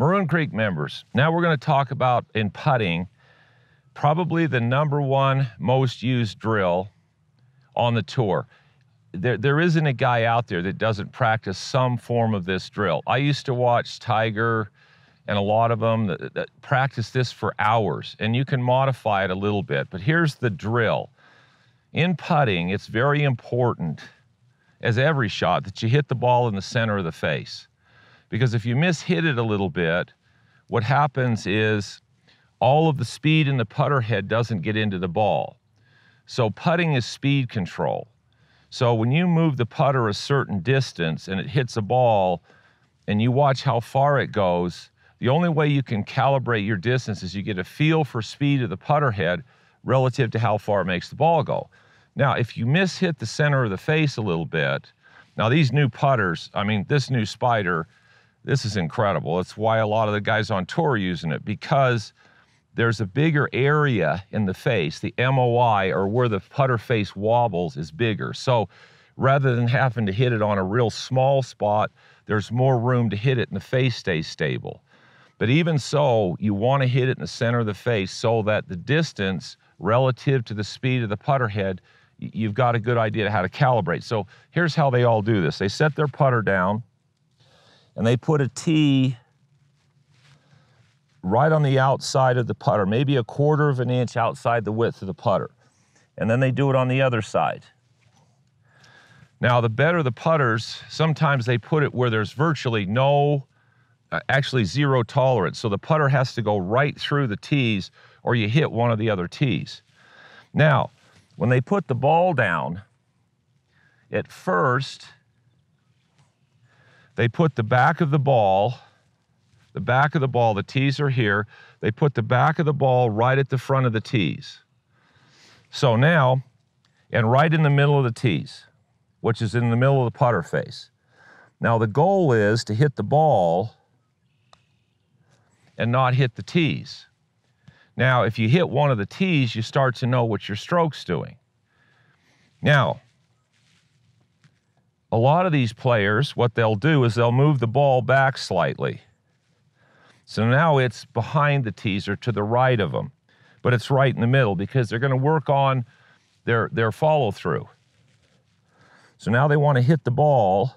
Maroon Creek members, now we're going to talk about in putting probably the number one most used drill on the tour. There, there isn't a guy out there that doesn't practice some form of this drill. I used to watch Tiger and a lot of them that, that practice this for hours, and you can modify it a little bit. But here's the drill. In putting, it's very important, as every shot, that you hit the ball in the center of the face. Because if you miss hit it a little bit, what happens is all of the speed in the putter head doesn't get into the ball. So putting is speed control. So when you move the putter a certain distance and it hits a ball and you watch how far it goes, the only way you can calibrate your distance is you get a feel for speed of the putter head relative to how far it makes the ball go. Now, if you miss hit the center of the face a little bit, now these new putters, I mean, this new Spider, this is incredible. It's why a lot of the guys on tour are using it because there's a bigger area in the face. The MOI, or where the putter face wobbles, is bigger. So rather than having to hit it on a real small spot, there's more room to hit it and the face stays stable. But even so, you want to hit it in the center of the face so that the distance relative to the speed of the putter head, you've got a good idea of how to calibrate. So here's how they all do this. They set their putter down, and they put a tee right on the outside of the putter, maybe a quarter of an inch outside the width of the putter. And then they do it on the other side. Now, the better the putters, sometimes they put it where there's virtually no, uh, actually zero tolerance. So the putter has to go right through the tees or you hit one of the other tees. Now, when they put the ball down, at first, they put the back of the ball, the back of the ball, the tees are here. They put the back of the ball right at the front of the tees. So now, and right in the middle of the tees, which is in the middle of the putter face. Now the goal is to hit the ball and not hit the tees. Now, if you hit one of the tees, you start to know what your stroke's doing. Now, a lot of these players, what they'll do is they'll move the ball back slightly. So now it's behind the teaser to the right of them, but it's right in the middle because they're going to work on their, their follow through. So now they want to hit the ball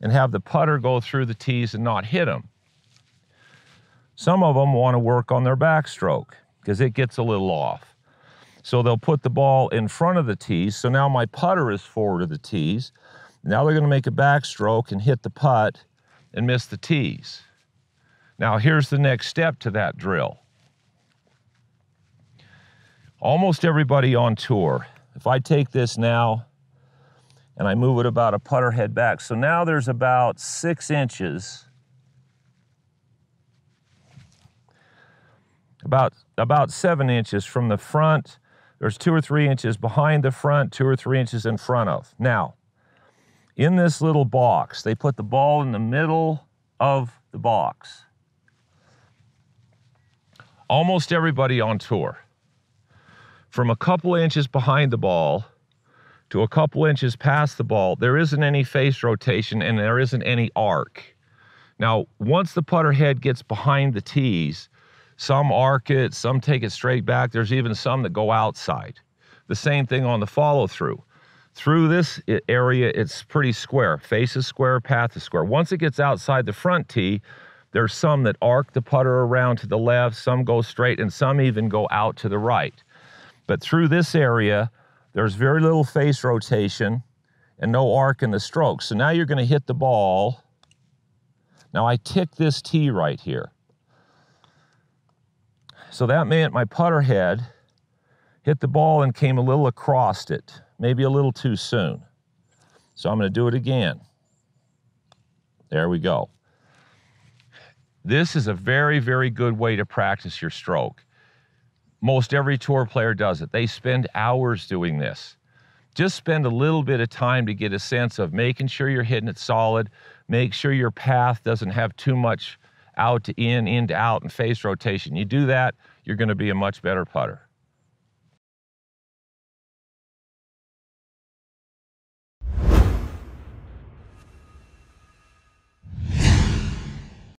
and have the putter go through the tees and not hit them. Some of them want to work on their backstroke because it gets a little off. So they'll put the ball in front of the tees. So now my putter is forward of the tees. Now they're going to make a backstroke and hit the putt and miss the tees. Now here's the next step to that drill. Almost everybody on tour, if I take this now and I move it about a putter head back, so now there's about six inches, about, about seven inches from the front there's two or three inches behind the front, two or three inches in front of. Now, in this little box, they put the ball in the middle of the box. Almost everybody on tour, from a couple inches behind the ball to a couple inches past the ball, there isn't any face rotation and there isn't any arc. Now, once the putter head gets behind the tees, some arc it, some take it straight back. There's even some that go outside. The same thing on the follow through. Through this area, it's pretty square. Face is square, path is square. Once it gets outside the front tee, there's some that arc the putter around to the left, some go straight, and some even go out to the right. But through this area, there's very little face rotation and no arc in the stroke. So now you're going to hit the ball. Now I tick this tee right here. So that meant my putter head hit the ball and came a little across it, maybe a little too soon. So I'm going to do it again. There we go. This is a very, very good way to practice your stroke. Most every tour player does it. They spend hours doing this. Just spend a little bit of time to get a sense of making sure you're hitting it solid, make sure your path doesn't have too much out to in, in to out, and face rotation. You do that, you're going to be a much better putter.